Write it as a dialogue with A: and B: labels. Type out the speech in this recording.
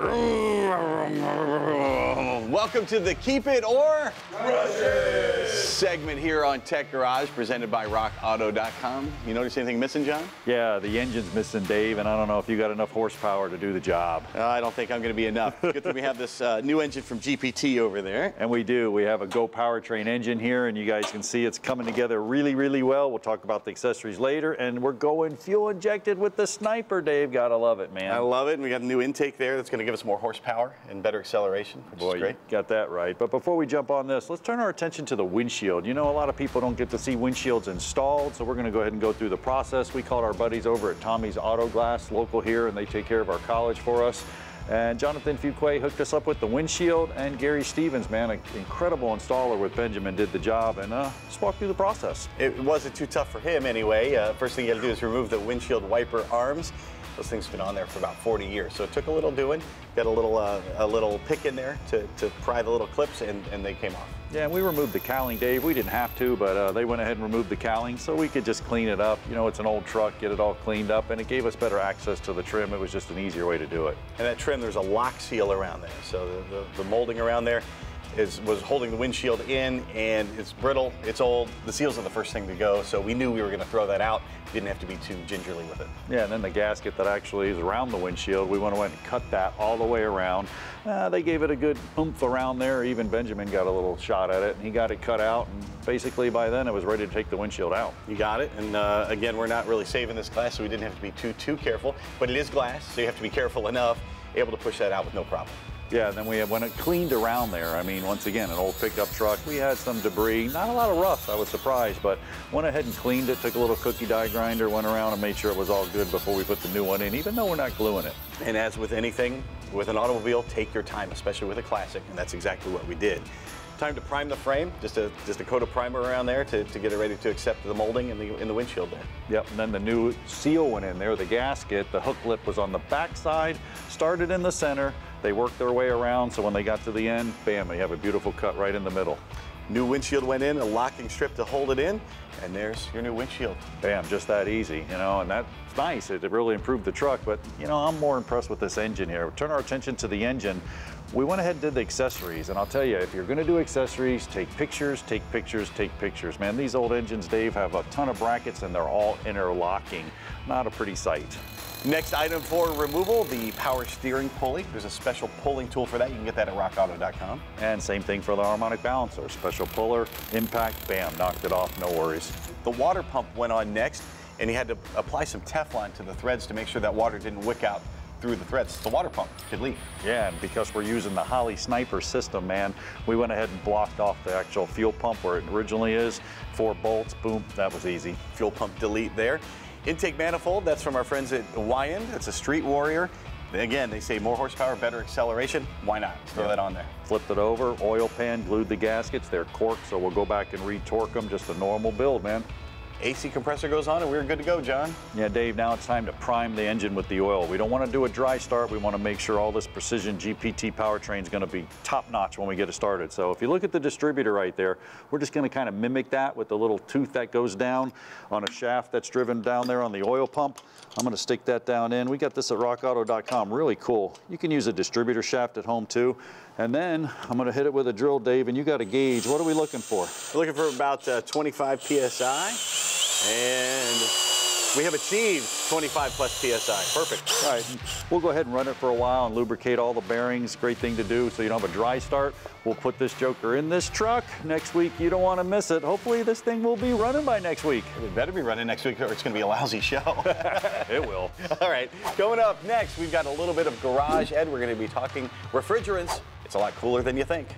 A: Ooh. Welcome to the Keep It or segment here on Tech Garage presented by RockAuto.com. You notice anything missing, John?
B: Yeah, the engine's missing, Dave, and I don't know if you got enough horsepower to do the job.
A: Uh, I don't think I'm going to be enough. Good thing we have this uh, new engine from GPT over there.
B: And we do. We have a Go Powertrain engine here, and you guys can see it's coming together really, really well. We'll talk about the accessories later, and we're going fuel injected with the Sniper, Dave. Gotta love it, man.
A: I love it. And we got a new intake there that's going to give us more horsepower and better acceleration, which
B: Boy,
A: is great.
B: Got that right. But before we jump on this, let's turn our attention to the windshield. You know, a lot of people don't get to see windshields installed, so we're going to go ahead and go through the process. We called our buddies over at Tommy's Auto Glass, local here, and they take care of our college for us. And Jonathan Fuquay hooked us up with the windshield, and Gary Stevens, man, an incredible installer with Benjamin, did the job. And uh, just walk through the process.
A: It wasn't too tough for him anyway. Uh, first thing you got to do is remove the windshield wiper arms. Those things have been on there for about 40 years, so it took a little doing. Got a little uh, a little pick in there to, to pry the little clips, and, and they came off.
B: Yeah, and we removed the cowling, Dave. We didn't have to, but uh, they went ahead and removed the cowling so we could just clean it up. You know, it's an old truck, get it all cleaned up, and it gave us better access to the trim. It was just an easier way to do it.
A: And that trim, there's a lock seal around there, so the, the, the molding around there is was holding the windshield in, and it's brittle, it's old. The seals are the first thing to go, so we knew we were going to throw that out. Didn't have to be too gingerly with it.
B: Yeah, and then the gasket that actually is around the windshield, we went and cut that all the way around. Uh, they gave it a good oomph around there. Even Benjamin got a little shot at it, and he got it cut out. And basically, by then, it was ready to take the windshield out.
A: You got it. And uh, again, we're not really saving this glass, so we didn't have to be too too careful. But it is glass, so you have to be careful enough, able to push that out with no problem.
B: Yeah, then we when it cleaned around there, I mean, once again, an old pickup truck, we had some debris, not a lot of rust, I was surprised, but went ahead and cleaned it, took a little cookie die grinder, went around and made sure it was all good before we put the new one in, even though we're not gluing it.
A: And as with anything, with an automobile, take your time, especially with a classic, and that's exactly what we did. Time to prime the frame, just a just a coat of primer around there to, to get it ready to accept the molding in the in the windshield there.
B: Yep, and then the new seal went in there, the gasket, the hook lip was on the back side, started in the center, they worked their way around, so when they got to the end, bam, they have a beautiful cut right in the middle.
A: New windshield went in, a locking strip to hold it in, and there's your new windshield.
B: Bam, just that easy, you know, and that's nice. It really improved the truck, but you know, I'm more impressed with this engine here. Turn our attention to the engine. We went ahead and did the accessories, and I'll tell you, if you're gonna do accessories, take pictures, take pictures, take pictures. Man, these old engines, Dave, have a ton of brackets and they're all interlocking. Not a pretty sight.
A: Next item for removal, the power steering pulley. There's a special pulling tool for that. You can get that at rockauto.com.
B: And same thing for the harmonic balancer. Special puller, impact, bam, knocked it off, no worries.
A: The water pump went on next, and you had to apply some Teflon to the threads to make sure that water didn't wick out through the threads. The water pump could leak.
B: Yeah, and because we're using the Holley Sniper system, man, we went ahead and blocked off the actual fuel pump where it originally is. Four bolts, boom, that was easy.
A: Fuel pump delete there. Intake manifold, that's from our friends at Weiand. It's a Street Warrior. Again, they say more horsepower, better acceleration. Why not? Let's throw
B: Yeah.
A: that on there.
B: Flipped it over, oil pan, glued the gaskets. They're corked, so we'll go back and retorque them. Just a normal build, man.
A: AC compressor goes on, and we're good to go, John.
B: Yeah, Dave, now it's time to prime the engine with the oil. We don't want to do a dry start. We want to make sure all this precision GPT powertrain is going to be top notch when we get it started. So if you look at the distributor right there, we're just going to kind of mimic that with the little tooth that goes down on a shaft that's driven down there on the oil pump. I'm going to stick that down in. We got this at rockauto.com. Really cool. You can use a distributor shaft at home too. And then I'm going to hit it with a drill, Dave, and you got a gauge. What are we looking for?
A: We're looking for about uh, 25 PSI, and we have achieved 25 plus PSI. Perfect.
B: All right, we'll go ahead and run it for a while and lubricate all the bearings. Great thing to do so you don't have a dry start. We'll put this joker in this truck. Next week, you don't want to miss it. Hopefully this thing will be running by next week.
A: It better be running next week or it's going to be a lousy show.
B: It will.
A: All right, coming up next, we've got a little bit of Garage Ed. We're going to be talking refrigerants. It's a lot cooler than you think.